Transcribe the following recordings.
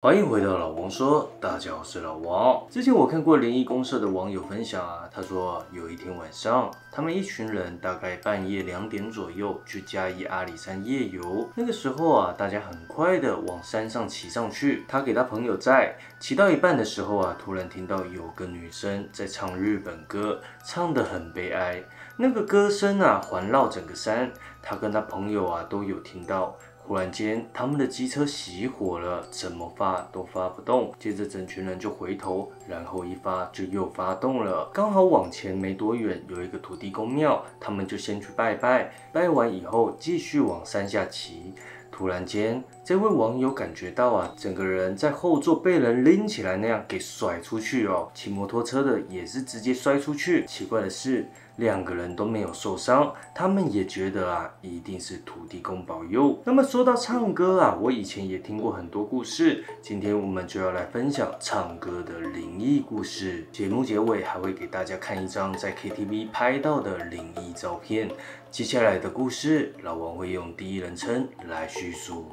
欢迎回到老王说，大家好，我是老王。之前我看过灵异公社的网友分享啊，他说有一天晚上，他们一群人大概半夜两点左右去嘉义阿里山夜游。那个时候啊，大家很快的往山上骑上去。他给他朋友在，骑到一半的时候啊，突然听到有个女生在唱日本歌，唱得很悲哀。那个歌声啊，环绕整个山，他跟他朋友啊都有听到。忽然间，他们的机车熄火了，怎么发都发不动。接着，整群人就回头，然后一发就又发动了。刚好往前没多远有一个土地公庙，他们就先去拜拜。拜完以后，继续往山下骑。突然间，这位网友感觉到啊，整个人在后座被人拎起来那样给甩出去哦。骑摩托车的也是直接摔出去。奇怪的是。两个人都没有受伤，他们也觉得啊，一定是土地公保佑。那么说到唱歌啊，我以前也听过很多故事，今天我们就要来分享唱歌的灵异故事。节目结尾还会给大家看一张在 KTV 拍到的灵异照片。接下来的故事，老王会用第一人称来叙述。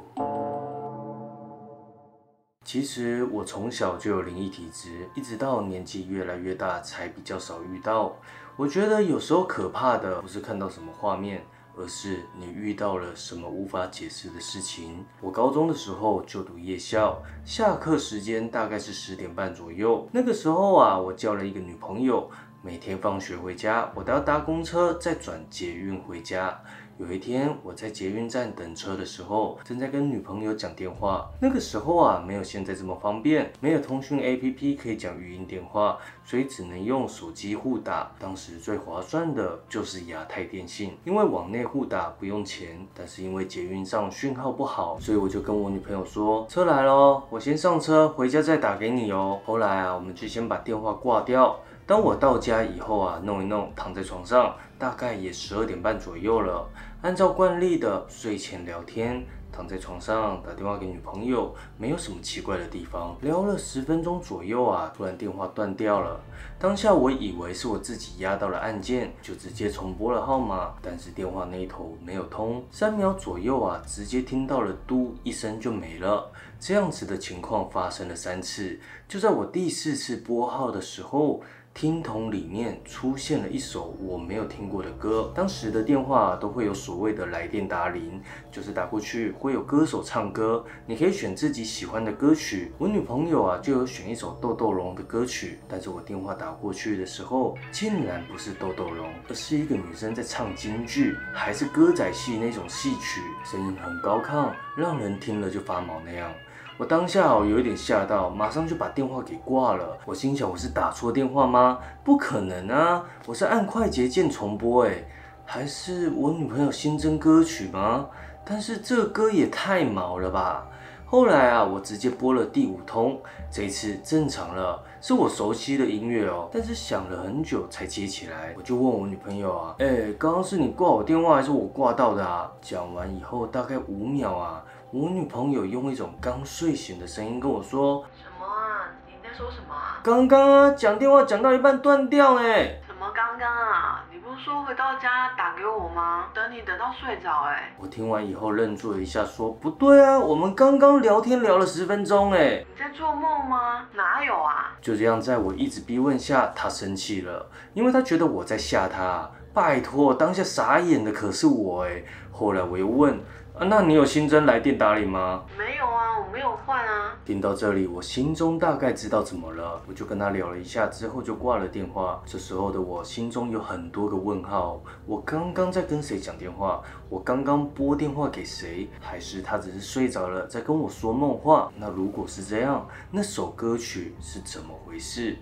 其实我从小就有灵异体质，一直到年纪越来越大才比较少遇到。我觉得有时候可怕的不是看到什么画面，而是你遇到了什么无法解释的事情。我高中的时候就读夜校，下课时间大概是十点半左右。那个时候啊，我交了一个女朋友，每天放学回家，我都要搭公车再转捷运回家。有一天，我在捷运站等车的时候，正在跟女朋友讲电话。那个时候啊，没有现在这么方便，没有通讯 APP 可以讲语音电话，所以只能用手机互打。当时最划算的就是亚太电信，因为往内互打不用钱。但是因为捷运上讯号不好，所以我就跟我女朋友说：“车来喽，我先上车，回家再打给你哦。”后来啊，我们就先把电话挂掉。当我到家以后啊，弄一弄，躺在床上，大概也十二点半左右了。按照惯例的睡前聊天，躺在床上打电话给女朋友，没有什么奇怪的地方。聊了十分钟左右啊，突然电话断掉了。当下我以为是我自己压到了按键，就直接重拨了号码，但是电话那一头没有通。三秒左右啊，直接听到了嘟一声就没了。这样子的情况发生了三次。就在我第四次拨号的时候。听筒里面出现了一首我没有听过的歌。当时的电话都会有所谓的来电答铃，就是打过去会有歌手唱歌，你可以选自己喜欢的歌曲。我女朋友啊就有选一首豆豆龙的歌曲，但是我电话打过去的时候，竟然不是豆豆龙，而是一个女生在唱京剧，还是歌仔戏那种戏曲，声音很高亢，让人听了就发毛那样。我当下哦有一点吓到，马上就把电话给挂了。我心想，我是打错电话吗？不可能啊，我是按快捷键重播哎，还是我女朋友新增歌曲吗？但是这歌也太毛了吧！后来啊，我直接拨了第五通，这一次正常了，是我熟悉的音乐哦。但是响了很久才接起来，我就问我女朋友啊，哎，刚刚是你挂我电话还是我挂到的啊？讲完以后大概五秒啊。我女朋友用一种刚睡醒的声音跟我说：“什么啊？你在说什么啊？刚刚啊，讲电话讲到一半断掉哎。什么刚刚啊？你不是说回到家打给我吗？等你等到睡着哎。我听完以后愣住了一下，说不对啊，我们刚刚聊天聊了十分钟哎。你在做梦吗？哪有啊？就这样，在我一直逼问下，她生气了，因为她觉得我在吓他。拜托，当下傻眼的可是我哎。后来我又问。啊，那你有新增来电打理吗？没有啊，我没有换啊。听到这里，我心中大概知道怎么了，我就跟他聊了一下，之后就挂了电话。这时候的我心中有很多个问号：我刚刚在跟谁讲电话？我刚刚拨电话给谁？还是他只是睡着了，在跟我说梦话？那如果是这样，那首歌曲是怎么回事？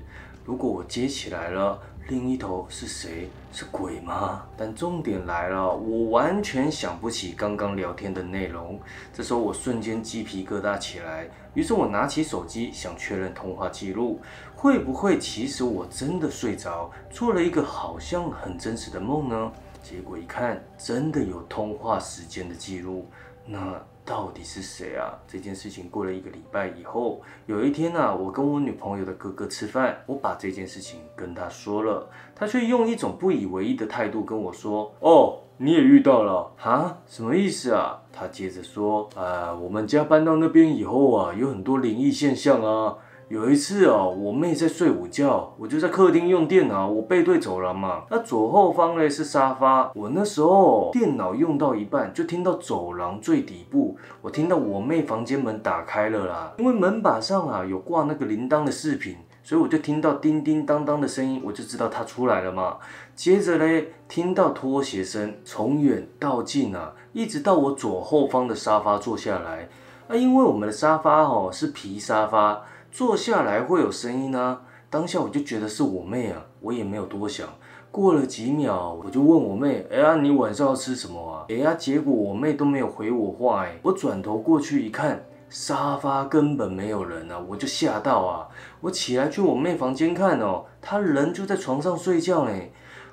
如果我接起来了？另一头是谁？是鬼吗？但重点来了，我完全想不起刚刚聊天的内容。这时候我瞬间鸡皮疙瘩起来，于是我拿起手机想确认通话记录，会不会其实我真的睡着，做了一个好像很真实的梦呢？结果一看，真的有通话时间的记录，那到底是谁啊？这件事情过了一个礼拜以后，有一天啊，我跟我女朋友的哥哥吃饭，我把这件事情跟他说了，他却用一种不以为意的态度跟我说：“哦，你也遇到了啊？什么意思啊？”他接着说：“啊，我们家搬到那边以后啊，有很多灵异现象啊。”有一次哦，我妹在睡午觉，我就在客厅用电脑，我背对走廊嘛，那左后方嘞是沙发。我那时候电脑用到一半，就听到走廊最底部，我听到我妹房间门打开了啦。因为门把上啊有挂那个铃铛的饰品，所以我就听到叮叮当当的声音，我就知道她出来了嘛。接着嘞，听到拖鞋声，从远到近啊，一直到我左后方的沙发坐下来。啊，因为我们的沙发哦是皮沙发。坐下来会有声音啊！当下我就觉得是我妹啊，我也没有多想。过了几秒，我就问我妹：“哎呀，你晚上要吃什么啊？”哎呀，结果我妹都没有回我话。哎，我转头过去一看，沙发根本没有人啊！我就吓到啊！我起来去我妹房间看哦，她人就在床上睡觉呢。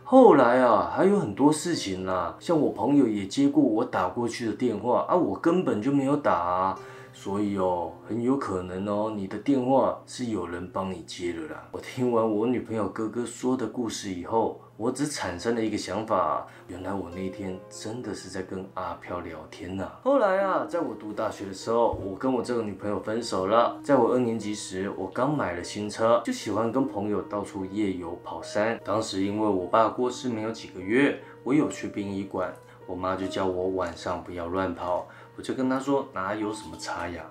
后来啊，还有很多事情啦，像我朋友也接过我打过去的电话啊，我根本就没有打啊。所以哦，很有可能哦，你的电话是有人帮你接的啦。我听完我女朋友哥哥说的故事以后，我只产生了一个想法，原来我那天真的是在跟阿飘聊天呐。后来啊，在我读大学的时候，我跟我这个女朋友分手了。在我二年级时，我刚买了新车，就喜欢跟朋友到处夜游跑山。当时因为我爸过世没有几个月，我有去殡仪馆，我妈就叫我晚上不要乱跑。我就跟他说哪有什么差呀？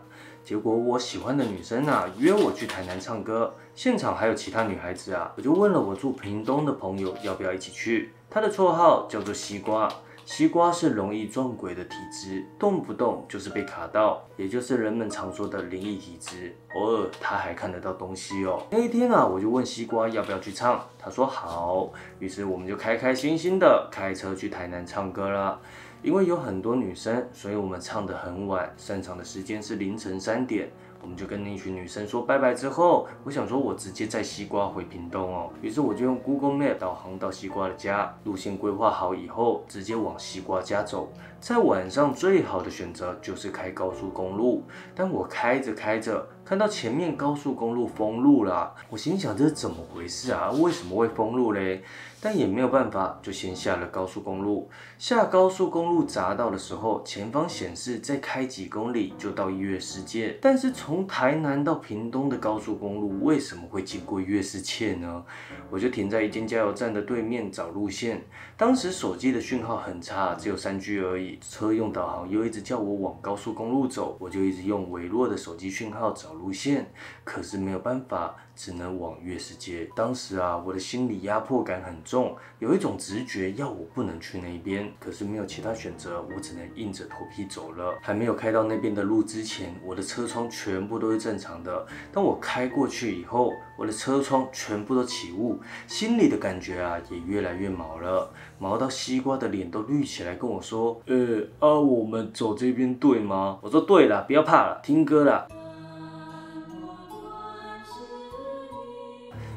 结果我喜欢的女生啊约我去台南唱歌，现场还有其他女孩子啊，我就问了我住屏东的朋友要不要一起去。他的绰号叫做西瓜。西瓜是容易撞鬼的体质，动不动就是被卡到，也就是人们常说的灵异体质。偶尔他还看得到东西哦。那一天啊，我就问西瓜要不要去唱，他说好。于是我们就开开心心的开车去台南唱歌了。因为有很多女生，所以我们唱得很晚，散场的时间是凌晨三点。我们就跟那群女生说拜拜之后，我想说我直接载西瓜回屏东哦，于是我就用 Google Map 导航到西瓜的家，路线规划好以后，直接往西瓜家走。在晚上最好的选择就是开高速公路，但我开着开着，看到前面高速公路封路了，我心想这是怎么回事啊？为什么会封路嘞？但也没有办法，就先下了高速公路。下高速公路匝道的时候，前方显示再开几公里就到月世界。但是从台南到屏东的高速公路为什么会经过月世界呢？我就停在一间加油站的对面找路线。当时手机的讯号很差，只有三 G 而已。车用导航又一直叫我往高速公路走，我就一直用微弱的手机讯号找路线。可是没有办法。只能往月世界。当时啊，我的心理压迫感很重，有一种直觉要我不能去那边，可是没有其他选择，我只能硬着头皮走了。还没有开到那边的路之前，我的车窗全部都是正常的。当我开过去以后，我的车窗全部都起雾，心里的感觉啊也越来越毛了，毛到西瓜的脸都绿起来，跟我说：“呃啊，我们走这边对吗？”我说：“对了，不要怕了，听歌了。”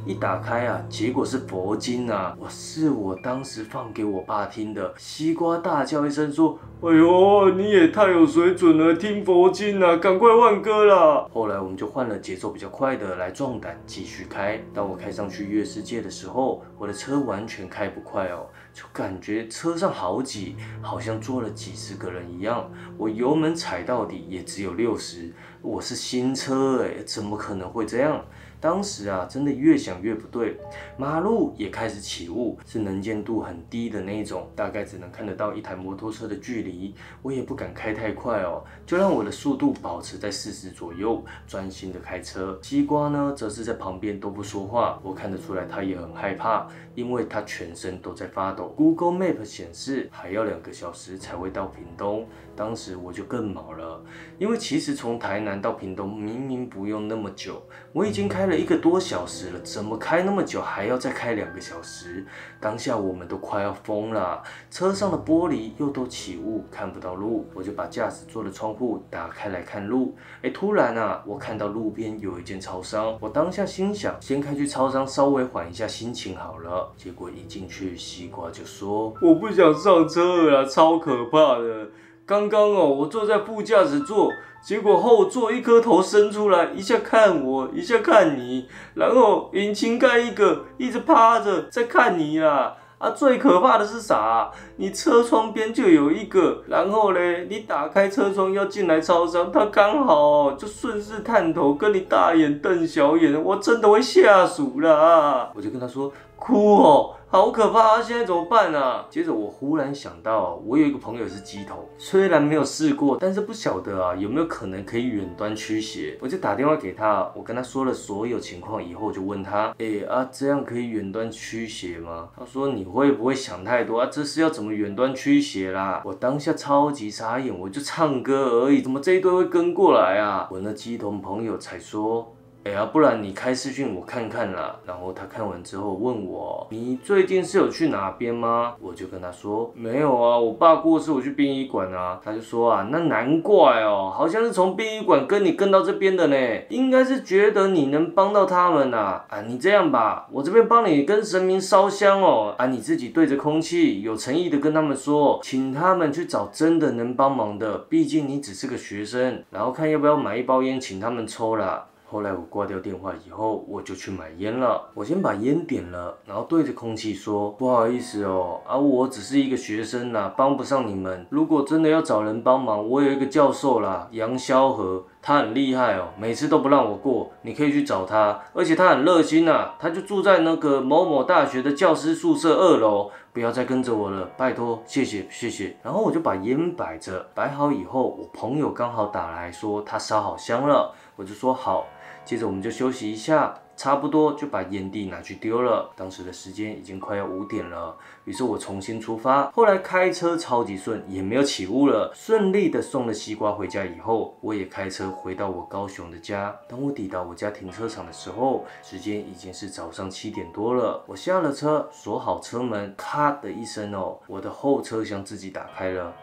一打开啊，结果是佛经啊！我，是我当时放给我爸听的。西瓜大叫一声说：“哎呦，你也太有水准了，听佛经啊！赶快换歌啦！”后来我们就换了节奏比较快的来壮胆，继续开。当我开上去月世界的时候，我的车完全开不快哦，就感觉车上好挤，好像坐了几十个人一样。我油门踩到底也只有六十，我是新车哎，怎么可能会这样？当时啊，真的越想越不对，马路也开始起雾，是能见度很低的那种，大概只能看得到一台摩托车的距离。我也不敢开太快哦，就让我的速度保持在四十左右，专心的开车。西瓜呢，则是在旁边都不说话，我看得出来他也很害怕，因为他全身都在发抖。Google Map 显示还要两个小时才会到屏东，当时我就更毛了，因为其实从台南到屏东明明不用那么久，我已经开了。一个多小时了，怎么开那么久，还要再开两个小时？当下我们都快要疯了，车上的玻璃又都起雾，看不到路。我就把驾驶座的窗户打开来看路。哎，突然啊，我看到路边有一间超商，我当下心想，先开去超商，稍微缓一下心情好了。结果一进去，西瓜就说：“我不想上车了，超可怕的。”刚刚哦，我坐在副驾驶座，结果后座一颗头伸出来，一下看我，一下看你，然后引擎盖一个一直趴着在看你啦。啊，最可怕的是啥？你车窗边就有一个，然后嘞，你打开车窗要进来超商，他刚好就顺势探头跟你大眼瞪小眼，我真的会吓死了。我就跟他说，哭哦。好可怕啊！现在怎么办啊？接着我忽然想到，我有一个朋友是鸡头，虽然没有试过，但是不晓得啊有没有可能可以远端驱邪。我就打电话给他，我跟他说了所有情况以后，就问他，哎啊，这样可以远端驱邪吗？他说你会不会想太多啊？这是要怎么远端驱邪啦？我当下超级傻眼，我就唱歌而已，怎么这一堆会跟过来啊？我那鸡头朋友才说。哎呀，不然你开视讯我看看啦。然后他看完之后问我：“你最近是有去哪边吗？”我就跟他说：“没有啊，我爸过世，我去殡仪馆啊。”他就说：“啊，那难怪哦，好像是从殡仪馆跟你跟到这边的呢，应该是觉得你能帮到他们呐。啊，你这样吧，我这边帮你跟神明烧香哦。啊，你自己对着空气，有诚意的跟他们说，请他们去找真的能帮忙的，毕竟你只是个学生。然后看要不要买一包烟，请他们抽啦。”后来我挂掉电话以后，我就去买烟了。我先把烟点了，然后对着空气说：“不好意思哦，啊，我只是一个学生呐，帮不上你们。如果真的要找人帮忙，我有一个教授啦，杨萧和，他很厉害哦，每次都不让我过。你可以去找他，而且他很热心呐，他就住在那个某某大学的教师宿舍二楼。不要再跟着我了，拜托，谢谢，谢谢。然后我就把烟摆着，摆好以后，我朋友刚好打来说他烧好香了，我就说好。接着我们就休息一下，差不多就把烟蒂拿去丢了。当时的时间已经快要五点了，于是我重新出发。后来开车超级顺，也没有起雾了，顺利的送了西瓜回家以后，我也开车回到我高雄的家。当我抵达我家停车场的时候，时间已经是早上七点多了。我下了车，锁好车门，咔的一声哦，我的后车厢自己打开了。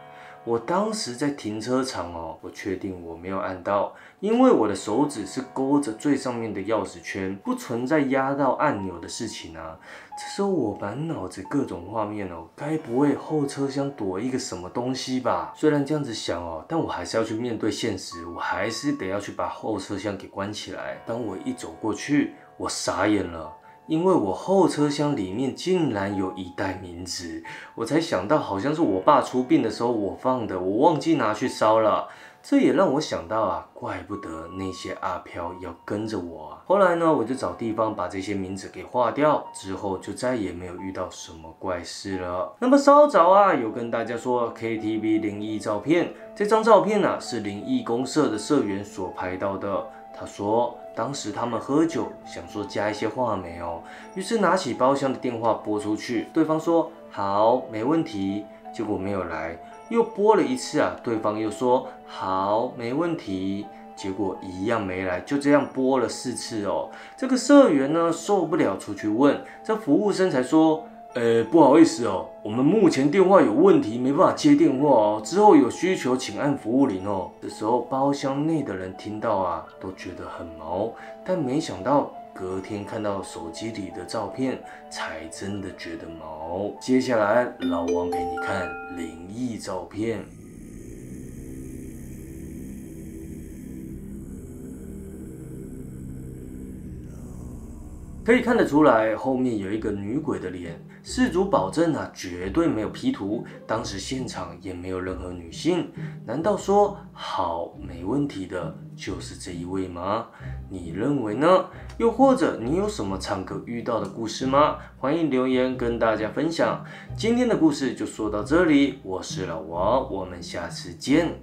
我当时在停车场哦，我确定我没有按到，因为我的手指是勾着最上面的钥匙圈，不存在压到按钮的事情啊。这时候我满脑子各种画面哦，该不会后车厢躲一个什么东西吧？虽然这样子想哦，但我还是要去面对现实，我还是得要去把后车厢给关起来。当我一走过去，我傻眼了。因为我后车厢里面竟然有一袋冥纸，我才想到好像是我爸出殡的时候我放的，我忘记拿去烧了。这也让我想到啊，怪不得那些阿飘要跟着我啊。后来呢，我就找地方把这些冥纸给化掉，之后就再也没有遇到什么怪事了。那么稍早啊，有跟大家说 KTV 灵异照片，这张照片呢是灵异公社的社员所拍到的。他说。当时他们喝酒，想说加一些话没有，于是拿起包厢的电话拨出去，对方说好，没问题，结果没有来，又拨了一次啊，对方又说好，没问题，结果一样没来，就这样拨了四次哦。这个社员呢受不了，出去问，这服务生才说。呃，不好意思哦，我们目前电话有问题，没办法接电话哦。之后有需求，请按服务铃哦。这时候包厢内的人听到啊，都觉得很毛，但没想到隔天看到手机里的照片，才真的觉得毛。接下来老王给你看灵异照片。可以看得出来，后面有一个女鬼的脸。事主保证啊，绝对没有 P 图，当时现场也没有任何女性。难道说好没问题的就是这一位吗？你认为呢？又或者你有什么唱歌遇到的故事吗？欢迎留言跟大家分享。今天的故事就说到这里，我是老王，我们下次见。